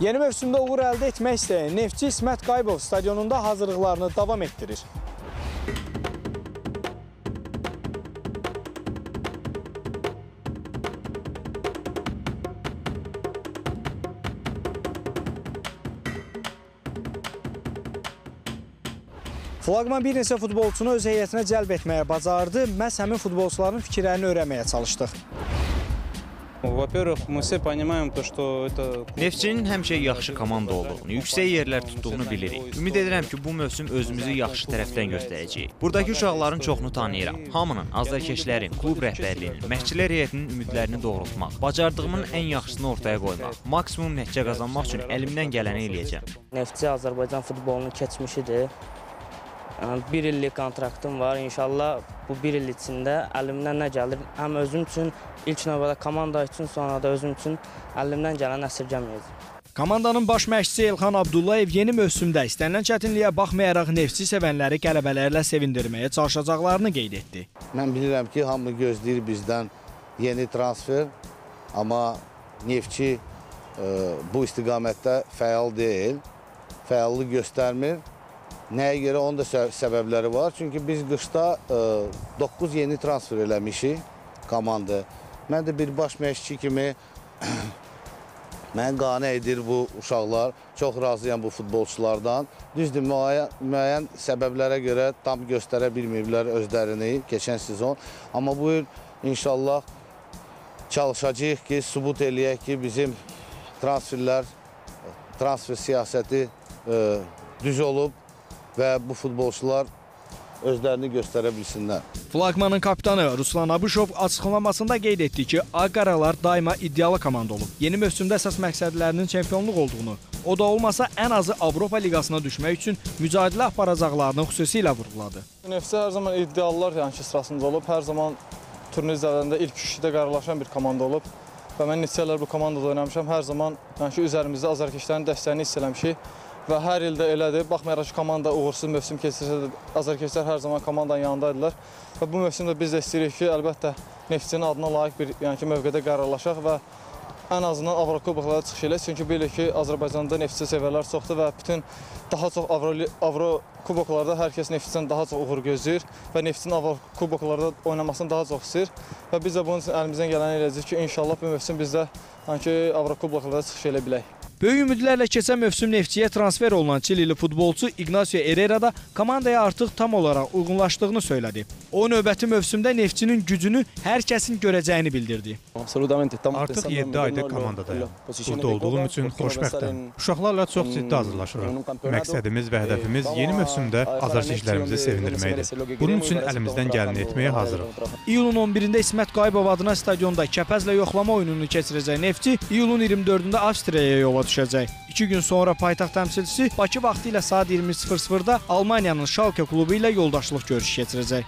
Yeni mövsümdə uğur əldə etmək istəyən Neftçi İsmət Qaybov stadionunda hazırlıqlarını davam etdirir. Flaqman bir neçə futbolçunu öz heyətinə cəlb etməyə bacardı. Məhz həmin futbolçuların fikirlərini öyrənməyə çalışdıq. Nefçinin həmişə yaxşı komanda olduğunu, yüksək yerlər tutduğunu bilirik. Ümid edirəm ki, bu mövsüm özümüzü yaxşı tərəfdən göstərəcəyik. Buradakı uşaqların çoxunu tanıyıram. Hamının, azərkeşlərin, klub rəhbərliyinin, məşqçilər heyətinin ümidlərini doğrultmaq, bacardığımın ən yaxşısını ortaya qoymaq, maksimum nəticə qazanmaq üçün əlimdən gələni eləyəcəm. Neftçi Azərbaycan futbolunun keçmişidir. Yəni, Bir illik kontraktım var. İnşallah bu bir il içində əlimdən nə gəlir, həm özüm üçün, ilk növbədə komanda üçün, sonra da özüm üçün əlimdən gələn əsirgəməyəcəm. Komandanın baş məşqçisi Elxan Abdullayev yeni mövsümdə istənilən çətinliyə baxmayaraq Neftçi sevənləri qələbələrlə sevindirməyə çalışacaqlarını qeyd etdi. Mən bilirəm ki, hamı gözləyir bizdən yeni transfer, amma Neftçi e, bu istiqamətdə fəal deyil, fəallıq göstərmir. Nəyə görə onun da sə- səbəbləri var. Çünki biz qışda 9 yeni transfer eləmişik komanda. Mən də bir baş məşqçi kimi Mən qane edir bu uşaqlar. Çox razıyam bu futbolçulardan. Düzdür, müəyyən, müəyyən səbəblərə görə tam göstərə bilməyiblər özlərini keçən sezon. Amma bu il inşallah çalışacağıq ki, sübut eləyək ki, bizim transferlər, transfer siyasəti e, düz olub və bu futbolçular özlərini göstərə bilsinlər. Flaqmanın kapitanı Ruslan Abışov açıqlamasında qeyd etdi ki, Ağqaralar daima iddialı komanda olub. Yeni mövsümdə əsas məqsədlərinin çempionluq olduğunu, o da olmasa ən azı Avropa liqasına düşmək üçün mücadilə aparacaqlarını xüsusilə vurğuladı. NFC hər zaman iddialılar yəni ki, sırasında olub. Hər zaman turnir zələrində ilk üçdə qərarlaşan bir komanda olub. Və mən neçə illər bu komandada oynamışam. Hər zaman yəni ki, üzərimizdə azarkeşlərin dəstəyini hiss eləmişik. Və hər ildə elədir. Baxmayaraq ki, komanda uğursuz mövsüm keçirsə də azarkeşlər hər zaman komandanın yanındaydılar. Və bu mövsümdə biz də istəyirik ki, əlbəttə Neftçinin adına layiq bir yəni ki, mövqedə qərarlaşaq və ən azından Avrokuboklara çıxış eləyək. Çünki bilirik ki, Azərbaycanda Neftçi sevərlər çoxdur və bütün daha çox Avro Avro kuboklarda hər kəs Neftçidən daha çox uğur gözləyir və Neftçinin Avrokuboklarda oynamasını daha çox istəyir və biz də bunun üçün əlimizdən gələni eləyəcəyik ki, inşallah bu mövsüm biz də yəni ki, Avrokuboklara çıxış elə bilək. Böyük ümidlərlə keçən mövsüm Neftçiyə transfer olunan Çilili futbolçu Ignacio Herrera da komandaya artıq tam olaraq uyğunlaşdığını söylədi. O növbəti mövsümdə Neftçinin gücünü hər kəsin görəcəyini bildirdi. Artıq 7 aydır komandadayam. Burada olduğum üçün xoşbəxtəm. Uşaqlarla çox ciddi hazırlaşırıq. Məqsədimiz və hədəfimiz yeni mövsümdə azarkeşlərimizi sevindirməkdir. Bunun üçün əlimizdən gələni etməyə hazırıq. İyulun 11-də İsmət Qaybov adına stadionda Kəpəzlə yoxlama oyununu keçirəcək Neftçi iyulun 24-də Avstriyaya yola düşəcək. 2 gün sonra paytaxt təmsilçisi Bakı vaxtı ilə saat 20:00-da Almaniyanın Schalke klubu ilə yoldaşlıq görüşü keçirəcək.